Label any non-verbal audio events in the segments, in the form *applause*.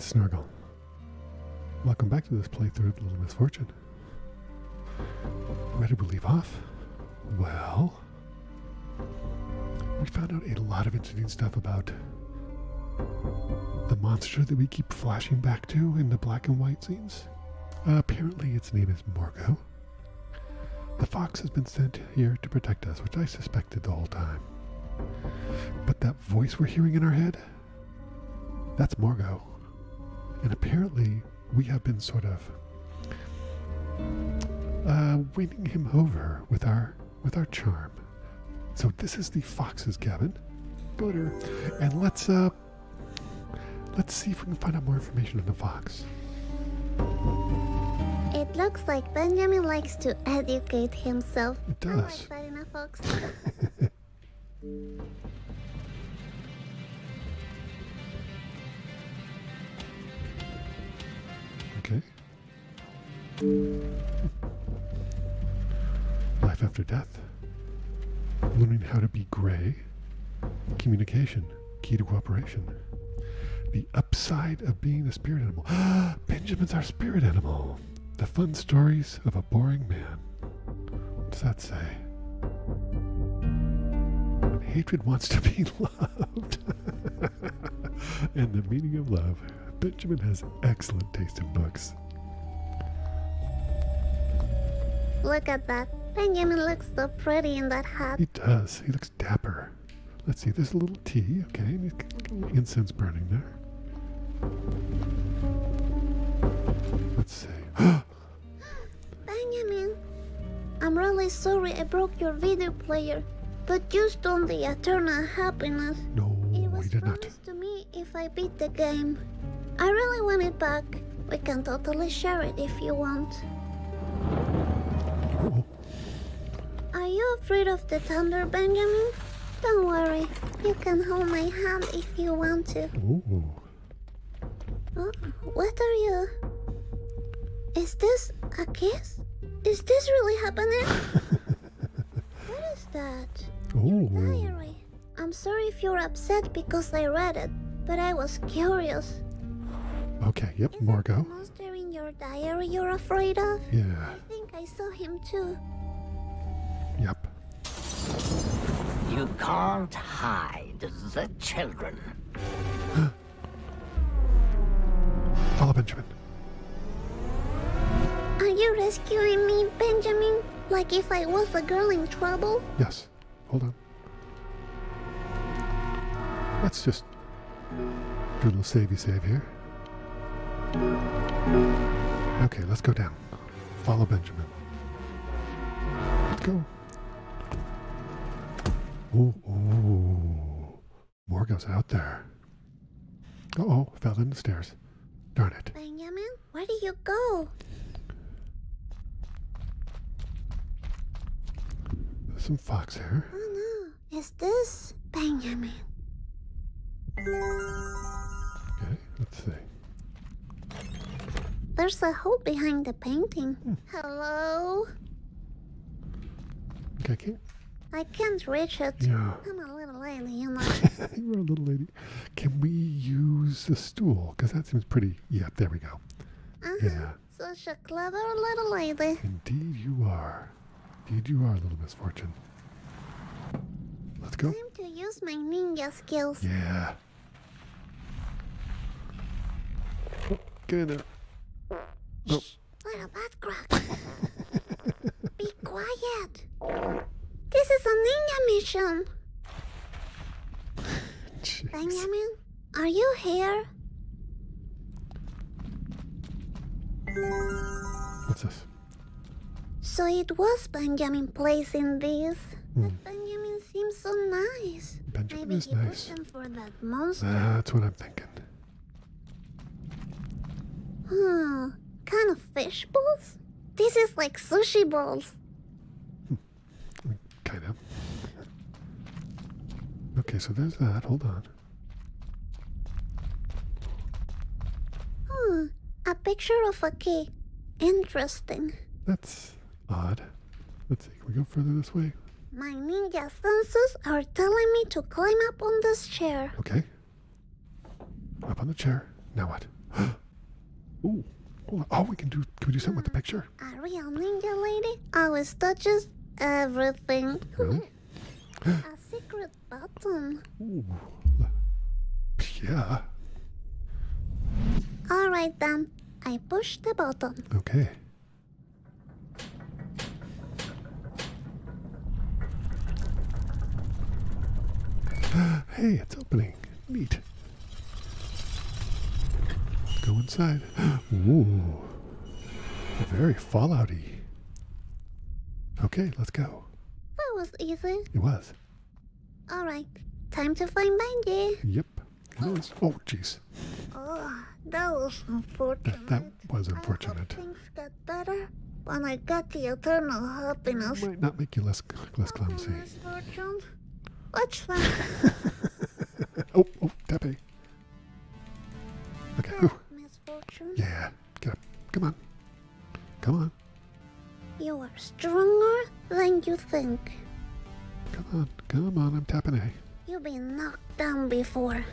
it's. Welcome back to this playthrough of Little Misfortune. Where did we leave off? Well, we found out a lot of interesting stuff about the monster that we keep flashing back to in the black and white scenes. Uh, apparently, its name is Morgo. The fox has been sent here to protect us, which I suspected the whole time. But that voice we're hearing in our head, that's Morgo. And apparently, we have been sort of uh, winning him over with our with our charm. So this is the fox's cabin. Go there, and let's uh, let's see if we can find out more information on the fox. It looks like Benjamin likes to educate himself. It I like does. *laughs* Life after death. Learning how to be gray. Communication. Key to cooperation. The upside of being a spirit animal. *gasps* Benjamin's our spirit animal. The fun stories of a boring man. What does that say? When hatred wants to be *laughs* loved. *laughs* and the meaning of love. Benjamin has excellent taste in books. Look at that. Benjamin looks so pretty in that hat. He does. He looks dapper. Let's see. There's a little tea. Okay. And he's got a little incense burning there. Let's see. *gasps* Benjamin, I'm really sorry I broke your video player, but you stole the eternal happiness. no, It was did not. promised to me if I beat the game. I really want it back. We can totally share it if you want. You afraid of the thunder, Benjamin? Don't worry. You can hold my hand if you want to. oh. Oh, what are you? Is this a kiss? Is this really happening? *laughs* what is that? Oh. Diary. I'm sorry if you're upset because I read it, but I was curious. Okay. Yep. Is the Morgo. monster in your diary you're afraid of? Yeah. I think I saw him too. You can't hide the children. *gasps* Follow Benjamin. Are you rescuing me, Benjamin? Like if I was a girl in trouble? Yes. Hold on. Let's just do a little savey save here. Okay, let's go down. Follow Benjamin. Let's go. Ooh, ooh. Morgo's out there. Uh oh, fell down the stairs. Darn it. Benjamin, where do you go? There's some fox hair. Oh no, is this Benjamin? Okay, let's see. There's a hole behind the painting. Hello? Okay, can I can't reach it. Yeah. I'm a little lady, you know. *laughs* you were a little lady. Can we use the stool? Because that seems pretty. Yeah, there we go. Uh-huh. Yeah. Such a clever little lady. Indeed, you are. Indeed, you are, little misfortune. Let's go. Time to use my ninja skills. Yeah. Oh, get in there. Oh, Little butt crack. *laughs* Be quiet. This is a ninja mission. *sighs* jeez. Benjamin, are you here? What's this? So it was Benjamin placing this. Hmm. But Benjamin seems so nice. Benjamin Maybe is he nice. pushed them for that monster. That's what I'm thinking. Hmm. Kind of fish balls? This is like sushi balls. Kind of. Okay, so there's that. Hold on. Hmm. A picture of a key. Interesting. That's odd. Let's see. Can we go further this way? My ninja senses are telling me to climb up on this chair. Okay. Up on the chair. Now what? *gasps* Ooh. Oh, we can do. Can we do something with the picture? A real ninja lady always touches everything. Really? *gasps* A secret button. Ooh. Yeah. Alright then, I push the button. Okay. *gasps* Hey, it's opening. Neat. Let's go inside. *gasps* Ooh. Very Fallouty. Okay, let's go. That was easy. It was. Alright, time to find Benji. Yep. Oh, jeez. Oh, that was unfortunate. That, that was unfortunate. things get better when I get the eternal happiness. Might not make you less less clumsy. What's that? *laughs* oh, oh, Tepe. Okay. Ooh. Misfortune. Yeah. Get up. Come on. Come on. You are stronger than you think. Come on. Come on. I'm tapping A. You've been knocked down before.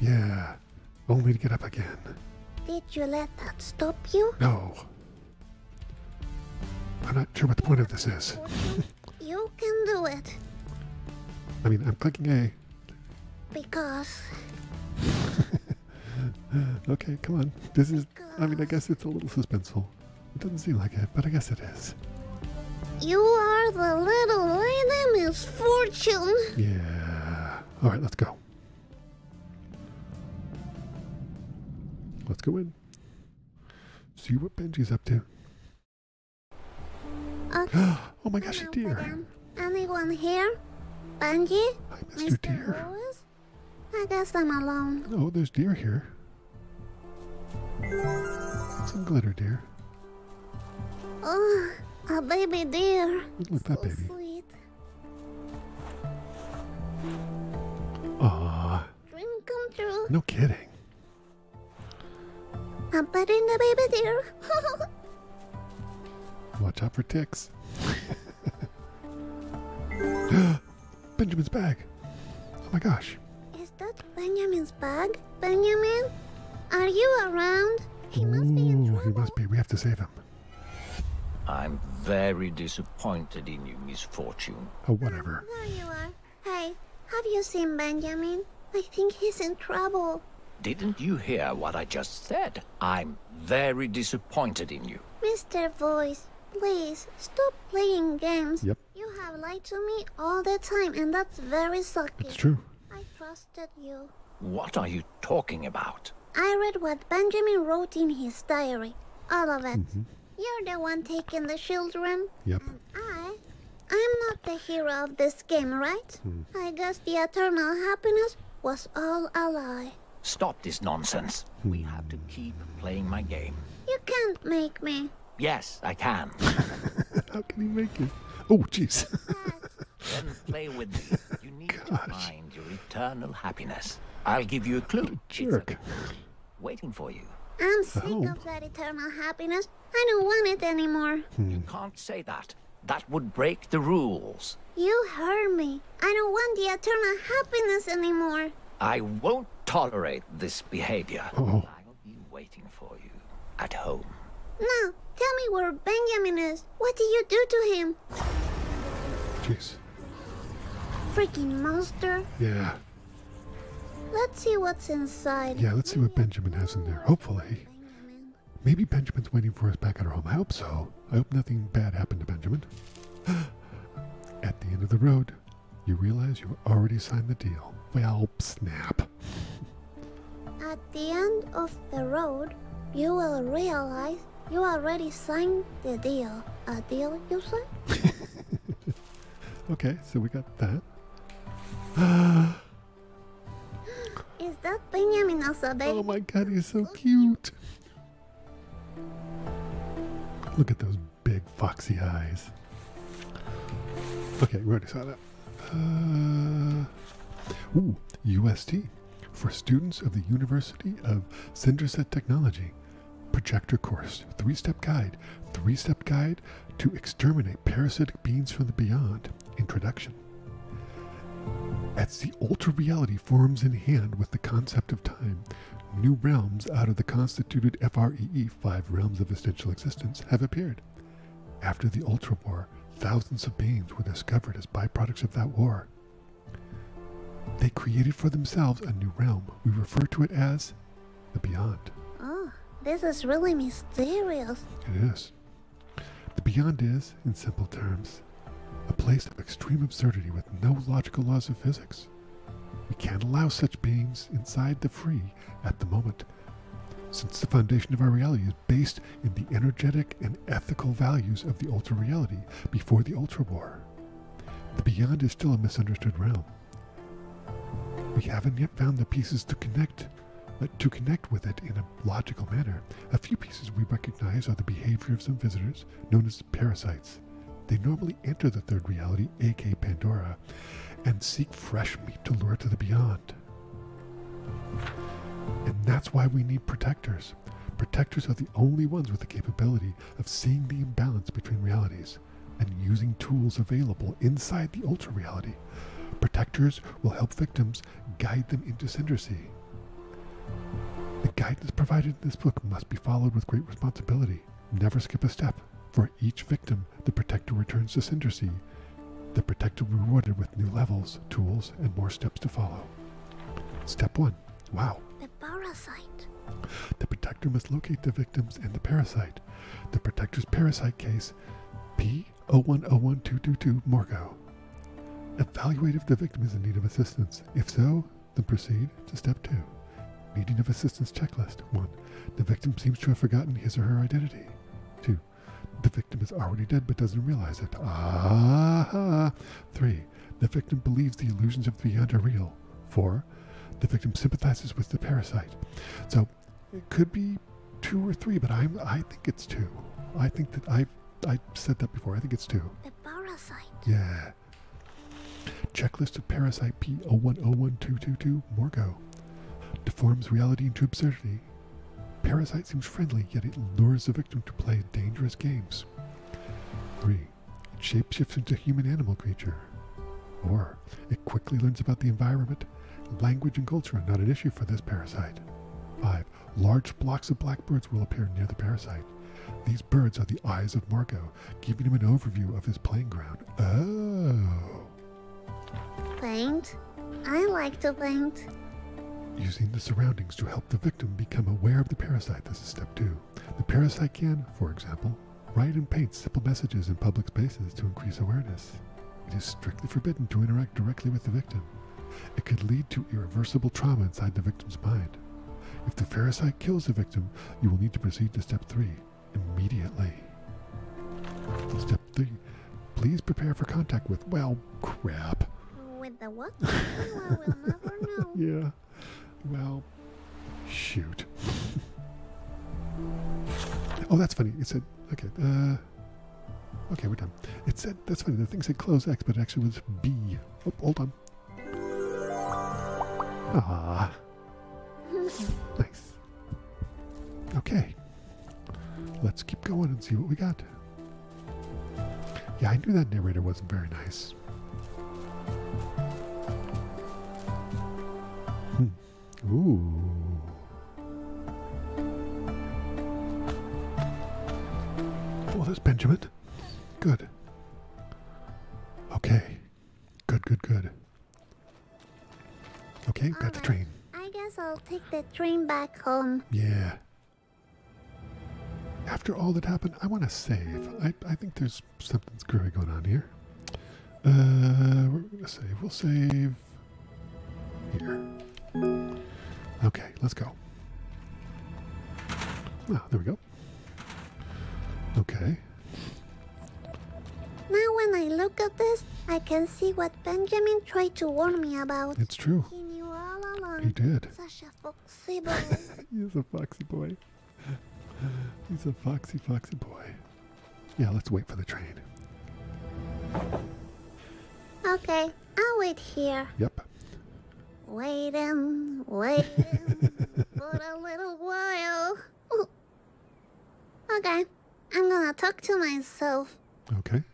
Yeah. Only to get up again. Did you let that stop you? No. I'm not sure what the point of this is. You can do it I mean, I'm clicking A. because *laughs* Okay, come on. This is, I mean, I guess it's a little suspenseful. It doesn't seem like it, but I guess it is. You are the little lady misfortune. Yeah. All right, let's go. Let's go in. See what Benji's up to. Okay. *gasps* Oh my gosh, a deer. Anyone here? Benji? Hi, Mr. Mr. Deer. Lewis? I guess I'm alone. Oh, there's deer here. Some glitter deer. Oh, a baby deer. Look at that baby. sweet. Aw, Dream come true. no kidding. I'm petting the baby deer. *laughs* Watch out for ticks. *laughs* Benjamin's bag. Oh my gosh. Is that Benjamin's bag? Benjamin? Are you around? He must be in Ooh, trouble. he must be. We have to save him. I'm very disappointed in you, Misfortune. Oh, whatever. There you are. Hey, have you seen Benjamin? I think he's in trouble. Didn't you hear what I just said? I'm very disappointed in you. Mr. Voice, please stop playing games. Yep, You have lied to me all the time, and that's very sucky. it's true. I trusted you. What are you talking about? I read what Benjamin wrote in his diary. All of it. Mm-hmm. You're the one taking the children. Yep. And I. I'm not the hero of this game, right? Hmm. I guess the eternal happiness was all a lie. Stop this nonsense. We have to keep playing my game. You can't make me. Yes, I can. *laughs* How can he make it? Oh, jeez. then play with me. You *laughs* need to find your eternal happiness. I'll give you a clue. It's a Jerk. waiting for you. I'm sick Oh. of that eternal happiness. I don't want it anymore. Hmm. You can't say that. That would break the rules. You heard me. I don't want the eternal happiness anymore. I won't tolerate this behavior. Oh. I'll be waiting for you at home. Now, tell me where Benjamin is. What did you do to him? Jeez. Freaking monster. Yeah. Let's see what's inside. Yeah, let's see what Benjamin has in there. Hopefully. Maybe Benjamin's waiting for us back at our home. I hope so. I hope nothing bad happened to Benjamin. *gasps* at the end of the road, you realize you already signed the deal. Well, snap. At the end of the road, you will realize you already signed the deal. A deal, you say? *laughs* Okay, so we got that. *gasps* *laughs* Oh my god, he's so cute. Look at those big foxy eyes. Okay, we already saw that. Uh, ooh, UST for students of the University of Cinderset Technology. Projector course, three step guide, three step guide to exterminate parasitic beings from the beyond. Introduction. As the ultra reality forms in hand with the concept of time, new realms out of the constituted FREE, five realms of essential existence, have appeared. After the Ultra War, thousands of beings were discovered as byproducts of that war. They created for themselves a new realm. We refer to it as the Beyond. Oh, this is really mysterious. It is. The Beyond is, in simple terms, a place of extreme absurdity with no logical laws of physics. We can't allow such beings inside the free at the moment, since the foundation of our reality is based in the energetic and ethical values of the ultra reality before the ultra war. The Beyond is still a misunderstood realm. We haven't yet found the pieces to connect to connect with it in a logical manner. A few pieces we recognize are the behavior of some visitors, known as parasites. They normally enter the third reality, aka Pandora, and seek fresh meat to lure to the beyond. And that's why we need protectors. Protectors are the only ones with the capability of seeing the imbalance between realities and using tools available inside the ultra reality. Protectors will help victims guide them into syndersy. The guidance provided in this book must be followed with great responsibility. Never skip a step. For each victim, the protector returns to syndersy. The protector rewarded with new levels, tools, and more steps to follow. Step 1. Wow. The parasite. The protector must locate the victims and the parasite. The protector's parasite case P0101222 Morgo. Evaluate if the victim is in need of assistance. If so, then proceed to step 2. Needing of assistance checklist. 1. The victim seems to have forgotten his or her identity. 2. The victim is already dead but doesn't realize it. Ah. 3. The victim believes the illusions of the beyond are real. 4. The victim sympathizes with the parasite. So it could be two or three, but I'm I think it's two. I think that I I said that before. I think it's two. The parasite. Yeah. Checklist of parasite P0101222 Morgo. Deforms reality into absurdity. Parasite seems friendly, yet it lures the victim to play dangerous games. 3. It shapeshifts into human animal creature. Or it quickly learns about the environment. Language and culture are not an issue for this parasite. 5. Large blocks of blackbirds will appear near the parasite. These birds are the eyes of Morgo, giving him an overview of his playing ground. Oh. Paint. I like to paint. Using the surroundings to help the victim become aware of the parasite. This is step two. The parasite can, for example, write and paint simple messages in public spaces to increase awareness. It is strictly forbidden to interact directly with the victim. It could lead to irreversible trauma inside the victim's mind. If the parasite kills the victim, you will need to proceed to step three immediately. Step three please prepare for contact with, well, crap. With the what? I will never know. Yeah. Well, shoot. *laughs* oh, that's funny. It said, okay, uh, okay, we're done. It said, that's funny. The thing said close X, but it actually was B. Oh, hold on. Ah. *laughs* nice. Okay. Let's keep going and see what we got. Yeah, I knew that narrator wasn't very nice. Hmm. Ooh. Oh, that's Benjamin. Good. Okay. Good, good, good. Okay, got the train. I guess I'll take the train back home. Yeah. After all that happened, I want to save. I, I think there's something screwy going on here. Uh, we're going to save. We'll save here. Okay, let's go. Ah, there we go. Okay. Now when I look at this, I can see what Benjamin tried to warn me about. It's true. He knew all along. He did. Such a foxy boy. *laughs* He's a foxy boy. He's a foxy, foxy boy. Yeah, let's wait for the train. okay, I'll wait here. Yep. Waiting, waiting for a little while. Ooh. Okay, I'm gonna talk to myself. Okay.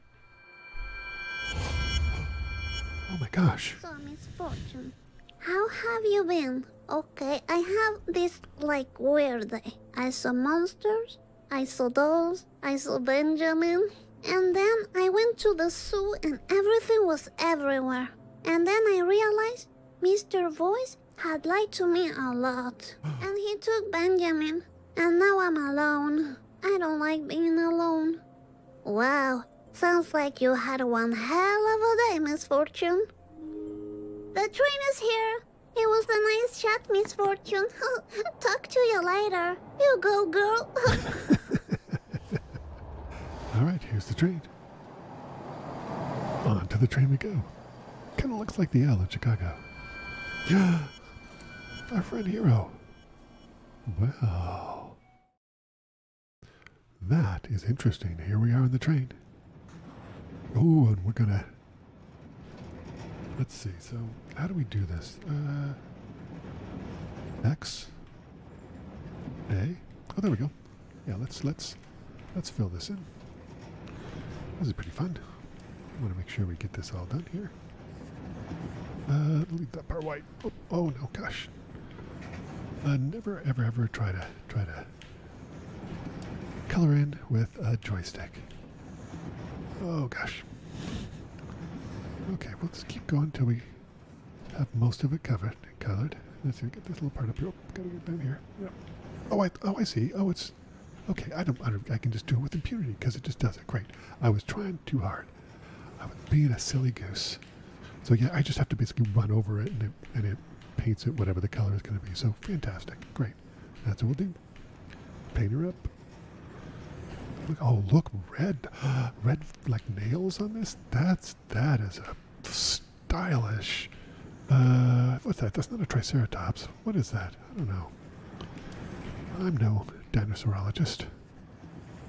Oh my my gosh. So, misfortune. How have you been? Okay, I have this like weird day. I saw monsters, I saw dolls, I saw Benjamin, and then I went to the zoo and everything was everywhere. And then I realized Mr. Voice had lied to me a lot. and he took Benjamin, and now I'm alone. I don't like being alone. Wow, sounds like you had one hell of a day, Misfortune. The train is here. It was a nice chat, Misfortune. *laughs* Talk to you later. You go, girl. *laughs* All right, here's the train. On to the train we go. Kind of looks like the L in Chicago. *gasps* Our friend Hero. Well, that is interesting. Here we are on the train. Oh, and we're gonna. Let's see. So, how do we do this? Uh, X. A. Oh, there we go. Yeah, let's let's let's fill this in. This is pretty fun. I want to make sure we get this all done here. Uh, leave that part white. Oh, oh no, gosh. Uh, never, ever, ever try to try to color in with a joystick. Oh gosh. Okay, we'll just keep going until we have most of it covered colored. Let's see, get this little part up here. Oh, gotta get down here. Yep. Oh, I, oh, I see. Oh, it's okay. I don't, I don't. I can just do it with impunity because it just does it. Great. I was trying too hard. I was being a silly goose. So yeah, I just have to basically run over it and it, and it paints it whatever the color is going to be. So fantastic. Great. That's what we'll do. Paint her up. Look, oh, look, red, *gasps* red like nails on this. That's that is a stylish. Uh, what's that? That's not a triceratops. What is that? I don't know. I'm no dinosaurologist.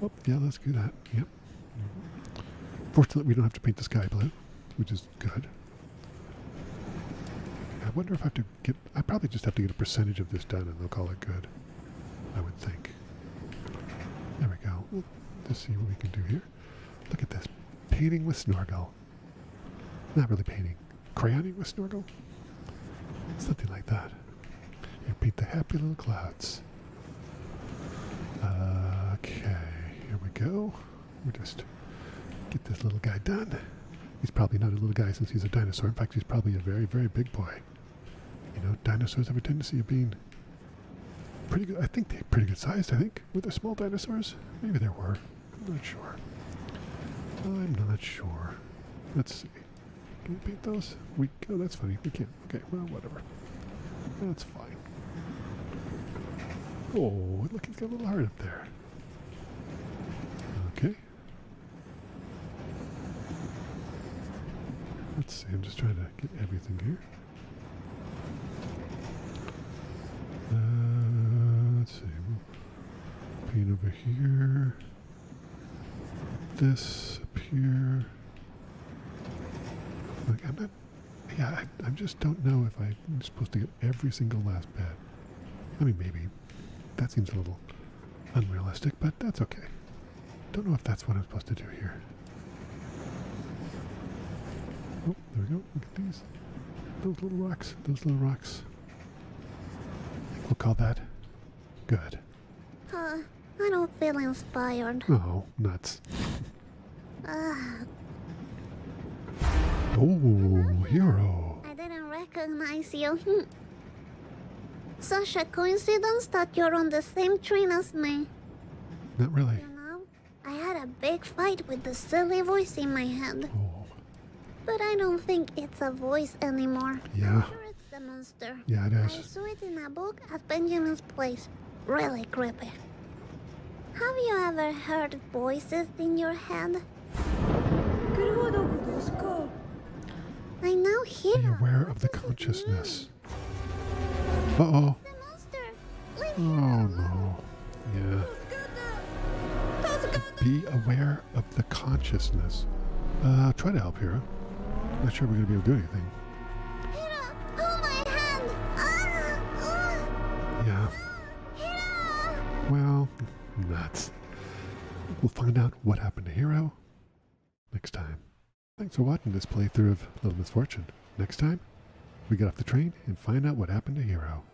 Oh, yeah, let's do that. Yep. Fortunately, we don't have to paint the sky blue, which is good. I wonder if I have to get. I probably just have to get a percentage of this done, and they'll call it good. I would think. There we go. Let's see what we can do here. Look at this. Painting with Snorgle. Not really painting. Crayoning with Snorgle? Something like that. You paint the happy little clouds. Okay, here we go. We just get this little guy done. He's probably not a little guy since he's a dinosaur. In fact, he's probably a very, very big boy. You know, dinosaurs have a tendency of being pretty good. I think they're pretty good sized, I think. Were there small dinosaurs? Maybe there were. I'm not sure. I'm not sure. Let's see. Can we paint those? We oh that's funny. We can't. Okay, well whatever. That's fine. Oh, look, he's got a little heart up there. Okay. Let's see, I'm just trying to get everything here. Uh, let's see. Paint over here. This up here. Like, I'm not. Yeah, I, I just don't know if I'm supposed to get every single last bit. I mean, maybe. That seems a little unrealistic, but that's okay. Don't know if that's what I'm supposed to do here. Oh, there we go. Look at these. Those little rocks. Those little rocks. I think we'll call that good. Uh, feel inspired. Oh, nuts. Ah, Oh, hero. I didn't recognize you. *laughs* Such a coincidence that you're on the same train as me. Not really. You know, I had a big fight with the silly voice in my head. Oh, But I don't think it's a voice anymore. yeah. Sure, it's the monster. Yeah, it is. I saw it in a book at Benjamin's place. Really creepy. Have you ever heard voices in your head? I now hear Be aware of the consciousness. Uh oh. the monster. Leave Oh no. Yeah. Be aware of the consciousness. Uh, try to help Hero. Not sure we're gonna be able to do anything. Hero, hold my hand. Ah, ah, Yeah. Nuts. We'll find out what happened to Hero next time. Thanks for watching this playthrough of Little Misfortune. Next time, we get off the train and find out what happened to Hero.